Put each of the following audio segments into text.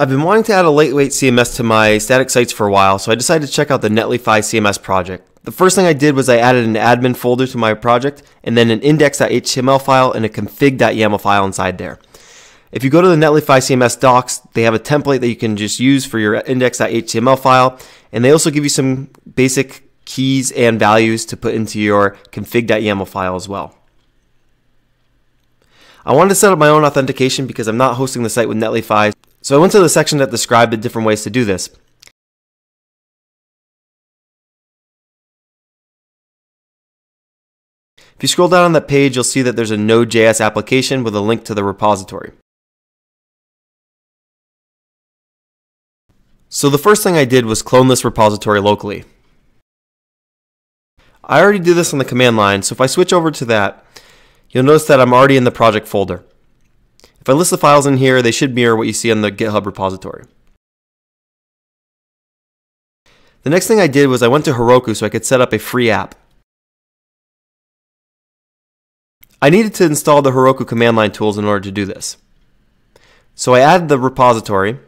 I've been wanting to add a lightweight CMS to my static sites for a while, so I decided to check out the Netlify CMS project. The first thing I did was I added an admin folder to my project and then an index.html file and a config.yaml file inside there. If you go to the Netlify CMS docs, they have a template that you can just use for your index.html file, and they also give you some basic keys and values to put into your config.yaml file as well. I wanted to set up my own authentication because I'm not hosting the site with Netlify, so I went to the section that described the different ways to do this. If you scroll down on that page, you'll see that there's a Node.js application with a link to the repository. So the first thing I did was clone this repository locally. I already did this on the command line, so if I switch over to that, you'll notice that I'm already in the project folder. If I list the files in here, they should mirror what you see on the GitHub repository. The next thing I did was I went to Heroku so I could set up a free app. I needed to install the Heroku command line tools in order to do this. So I added the repository,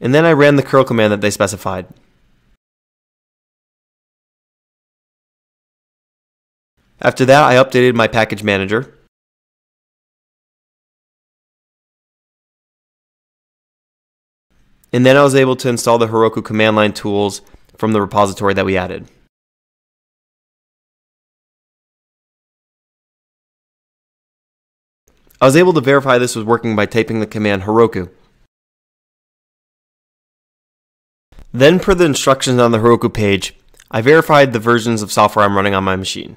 and then I ran the curl command that they specified. After that, I updated my package manager. And then I was able to install the Heroku command line tools from the repository that we added. I was able to verify this was working by typing the command Heroku. Then per the instructions on the Heroku page, I verified the versions of software I'm running on my machine.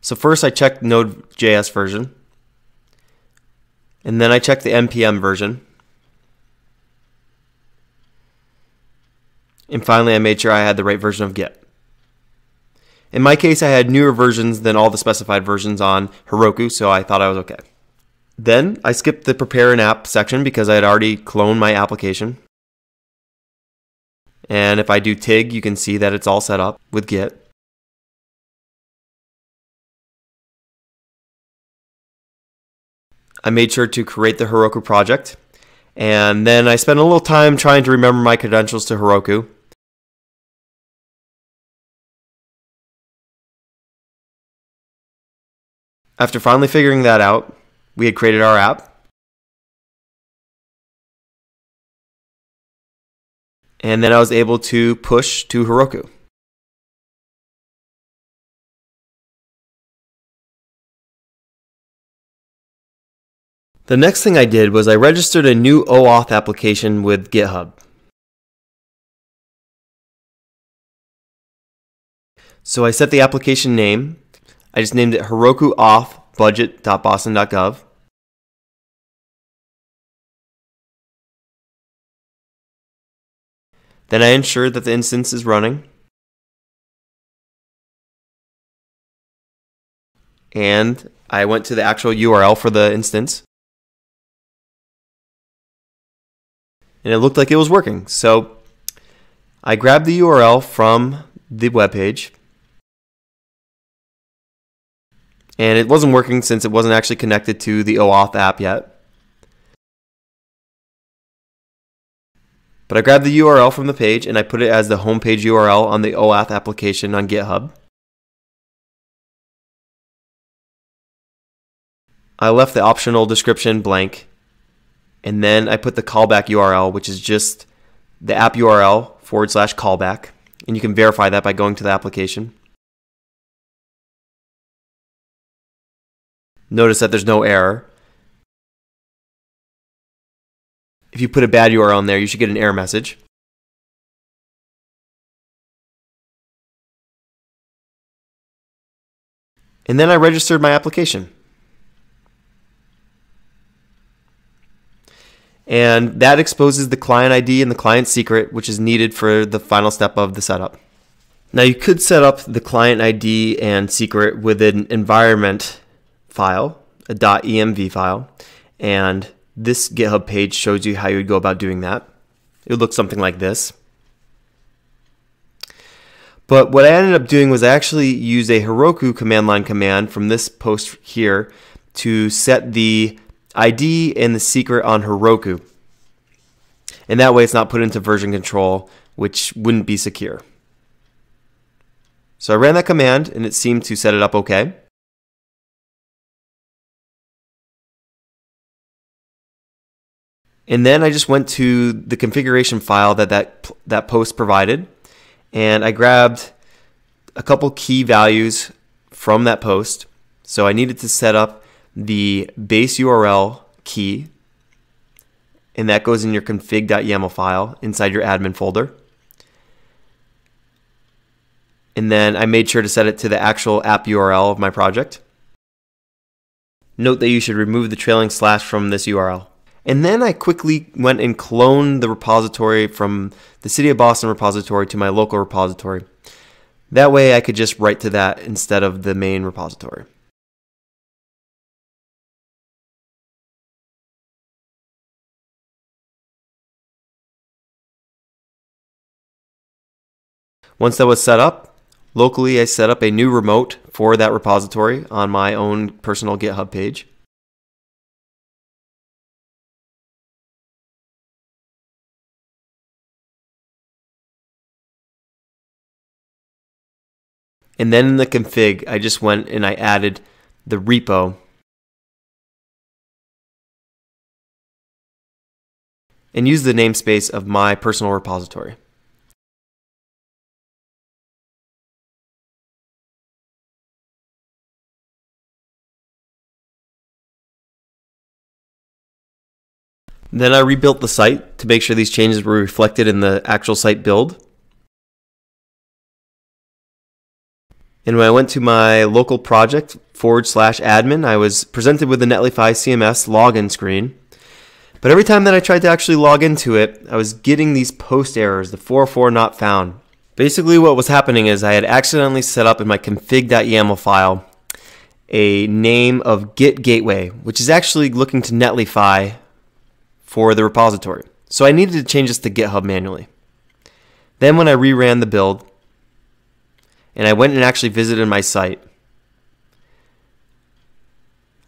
So first I checked Node.js version, and then I checked the NPM version. And finally I made sure I had the right version of Git. In my case, I had newer versions than all the specified versions on Heroku, so I thought I was okay. Then I skipped the prepare an app section because I had already cloned my application. And if I do TIG, you can see that it's all set up with Git. I made sure to create the Heroku project. And then I spent a little time trying to remember my credentials to Heroku. After finally figuring that out, we had created our app. And then I was able to push to Heroku. The next thing I did was I registered a new OAuth application with GitHub. So I set the application name. I just named it Heroku Auth budget.boston.gov. Then I ensure that the instance is running. And I went to the actual URL for the instance. And it looked like it was working. So I grabbed the URL from the web page and it wasn't working since it wasn't actually connected to the OAuth app yet. But I grabbed the URL from the page and I put it as the homepage URL on the OAuth application on GitHub. I left the optional description blank and then I put the callback URL, which is just the app URL forward slash callback. And you can verify that by going to the application. Notice that there's no error. If you put a bad URL in there, you should get an error message. And then I registered my application. And that exposes the client ID and the client secret, which is needed for the final step of the setup. Now you could set up the client ID and secret with an environment file, a .env file, and this GitHub page shows you how you would go about doing that. It would look something like this. But what I ended up doing was I actually used a Heroku command line command from this post here to set the ID and the secret on Heroku. And that way it's not put into version control, which wouldn't be secure. So I ran that command and it seemed to set it up okay. And then I just went to the configuration file that that, that post provided and I grabbed a couple key values from that post. So I needed to set up the base URL key and that goes in your config.yaml file inside your admin folder. And then I made sure to set it to the actual app URL of my project. Note that you should remove the trailing slash from this URL. And then I quickly went and cloned the repository from the City of Boston repository to my local repository. That way I could just write to that instead of the main repository. Once that was set up, locally I set up a new remote for that repository on my own personal GitHub page. And then in the config, I just went and I added the repo and used the namespace of my personal repository. Then I rebuilt the site to make sure these changes were reflected in the actual site build. And when I went to my local project forward slash admin, I was presented with the Netlify CMS login screen. But every time that I tried to actually log into it, I was getting these post errors, the 404 not found. Basically, what was happening is I had accidentally set up in my config.yaml file a name of Git Gateway, which is actually looking to Netlify for the repository. So I needed to change this to GitHub manually. Then when I reran the build, and I went and actually visited my site,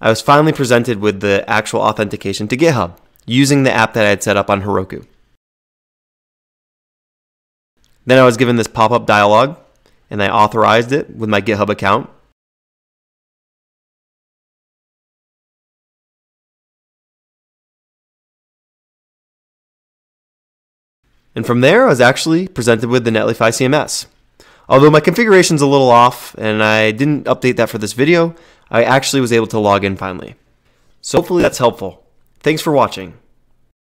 I was finally presented with the actual authentication to GitHub using the app that I had set up on Heroku. Then I was given this pop up dialog, and I authorized it with my GitHub account. And from there, I was actually presented with the Netlify CMS. Although my configuration's a little off and I didn't update that for this video, I actually was able to log in finally. So hopefully that's helpful. Thanks for watching.